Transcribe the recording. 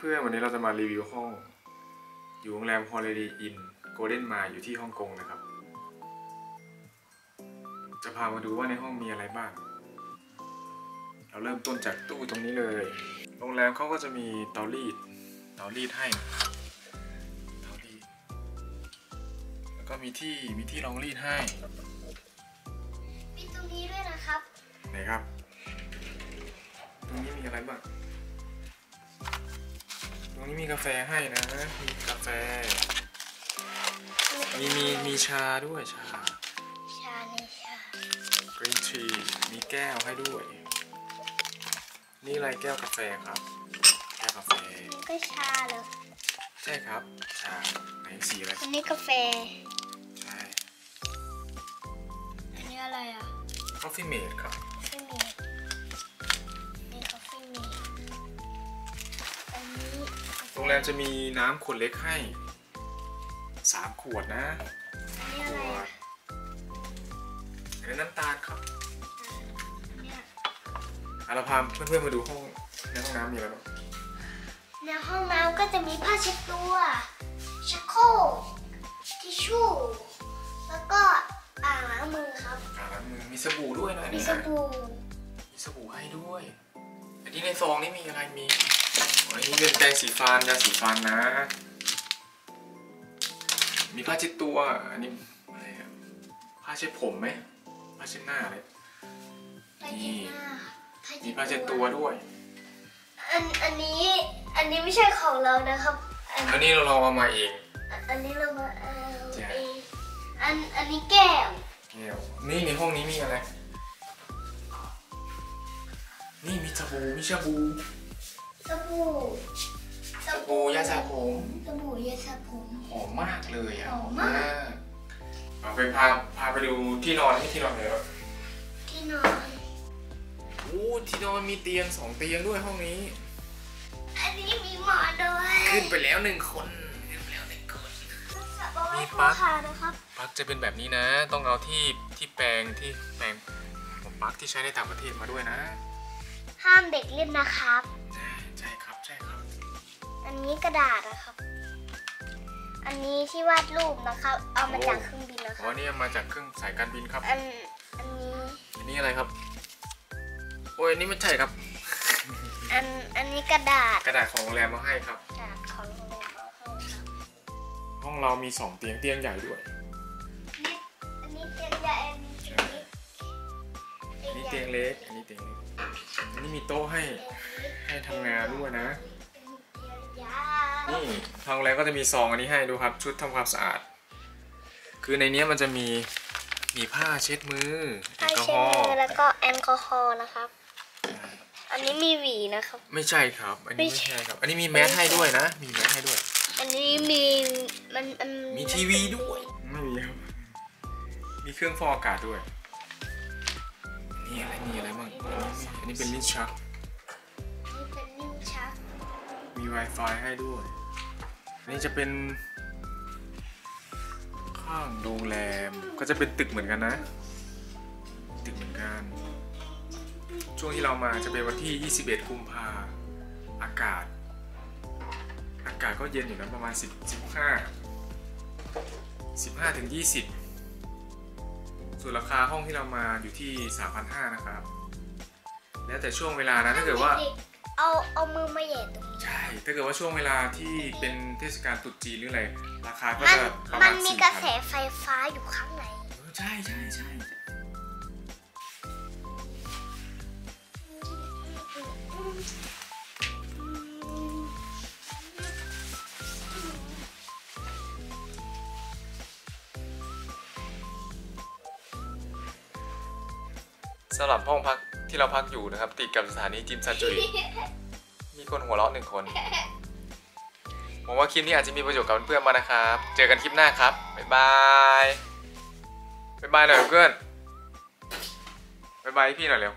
เพื่อนๆวันนี้เราจะมารีวิวห้อง อยู่โรงแรม Holiday Inn Golden Mile อยู่ที่ฮ่องกงนะครับ จะพามาดูว่าในห้องมีอะไรบ้าง เราเริ่มต้นจากตู้ตรงนี้เลย โรงแรมเขาก็จะมีเตารีด เตารีดให้นะครับเตารีด แล้วก็มีที่มีที่รองรีดให้ มีตรงนี้ด้วยนะครับ ไหนครับ ตรงนี้มีอะไรบ้างต รงนี้มีกาแฟให้นะ มีกาแฟ มีมีมีชาด้วยชา ชาในชากรีนทีมีแก้วให้ด้วย นี่อะไรแก้วกาแฟครับ แก้วกาแฟ มันก็ชาเหรอ ใช่ครับ ชาไหนสีอะไร อันนี้กาแฟ ใช่ อันนี้อะไรอะ Coffee Mate ครับคาเฟ่เรงแรมจะมีน้ำขวดเล็กให้สามขวดนะอันนี้อะไรอะอันนี้น้ำตาลครับอันเนี้ยอะเราพาเพื่อนๆมาดูห้องในห้องน้ำมีอะไรบ้างในห้องน้ำก็จะมีผ้าเช็ดตัวชักโครกทิชชู่ แล้วก็อ่างล้างมือครับอ่าล้างมือมีสบู่ด้วยนะมีเนี่ยสบู่มีสบู่ให้ด้วย อันนี้ในซองนี่มีอะไรมีอันนี้เป็นแปรงสีฟันยาสีฟันนะ มีผ้าเช็ดตัว อันนี้อะไรอะผ้าเช็ดผมไหมผ้าเช็ดหน้าเลยผ้าเช็ดหน้ามีผ้าเช็ดตัวด้วย อันอันนี้อันนี้ไม่ใช่ของเรานะครับ อันอันนี้เราลองเอามาเอง อันนี้เรามาเอาจ้ะเอง อันอันนี้แก้วแก้วนี่ในห้องนี้มีอะไร นี่มีสบู่มีชาบูสบู่สบู่ยาสระผมสบู่ยาสระผมหอมมากเลยอะหอมมากเอาไปพาพาไปดูที่นอนที่ที่นอนเลยครับที่นอนโอ้ที่นอนมีเตียงสองเตียงด้วยห้องนี้ อันนี้มีหมอนด้วยขึ้นไปแล้วหนึ่งคนขึ้นไปแล้วหนึ่งคนเอาไว้มีทปลั๊อกขานะครับปลั๊กจะเป็นแบบนี้นะ ต้องเอาที่ที่แปลงที่แปลงผมปลั๊กที่ใช้ในต่างประเทศมาด้วยนะ ห้ามเด็กเล่นนะครับใช่ครับใช่ครับ อันนี้กระดาษนะครับ อันนี้ที่วาดรูปนะครับ เอามาจากเครื่องบินนะคอ๋รัอบ นี่มาจากเครื่องสายการบินครับ อันอันนี้อันนี้อะไรครับ โอ้ยอันนี่ไม่ใช่ครับ อันอันนี้กระดาษกระดาษของโรงแรมมาให้ครับกระดาษของโรงแรมเอาให้ครับห้องเรามีสองเตียงเตียงใหญ่ด้วย อันนี้เตียงเล็ก อันนี้เตียงเล็ก อันนี้มีโต๊ะให้ ให้ทำงานด้วยนะยาวนี่ทางโรงแรมก็จะมีซองอันนี้ให้ดูครับ ชุดทำความสะอาด คือในเนี้ยมันจะมี มีผ้าเช็ดมือแอผ้าลกอฮเช็ดอล์มือแล้วก็แอลกอฮอล์นะครับ อันนี้มีหวีนะครับ ไม่ใช่ครับ อันนี้ไม่ไม่ใช่ใช่ครับ อันนี้มีแมสให้ด้วยนะ มีแมสให้ด้วย อันนี้มีมันมันมีทีวีด้วย ไม่มีครับ มีเครื่องฟอกอากาศด้วย นี่อะไรมีอะไรบ้างอันนี้เป็นลิ้นชัก นี่เป็นนิ้วชัก มี Wi-Fi ให้ด้วย อันนี้จะเป็น ข้างโรงแรม ก็จะเป็นตึกเหมือนกันนะ ตึกเหมือนกัน ช่วงที่เรามาจะเป็นวันที่ 21 กุมภาอากาศ อากาศก็เย็นอยู่นะประมาณ 10 15 15ถึง20 ส่วนราคาห้องที่เรามาอยู่ที่ 3,500นะครับ แล้วแต่ช่วงเวลานะถ้าเกิดว่า เอาเอามือมาแหย่ตรงนี้ ใช่ ถ้าเกิดว่าช่วงเวลาที่เป็นเทศกาลตรุษจีนหรืออะไร ราคาก็มันจะประมัมานณมีสี่กระพัแสไฟฟ้าอยู่ข้างใน ใช่ใช่ใช่ใช่ำหรับห้องพักที่เราพักอยู่นะครับ ติดกับสถานีจิมซาจุยมีคนหัวเราะหนึ่งคนผมว่าคลิปนี้อาจจะมีประโยชน์กับเพื่อนๆมางนะครับ เจอกันคลิปหน้าครับ บ๊ายบาย บ๊ายบายหน่อยเพื่อน บ๊ายบายพี่หน่อยเร็ว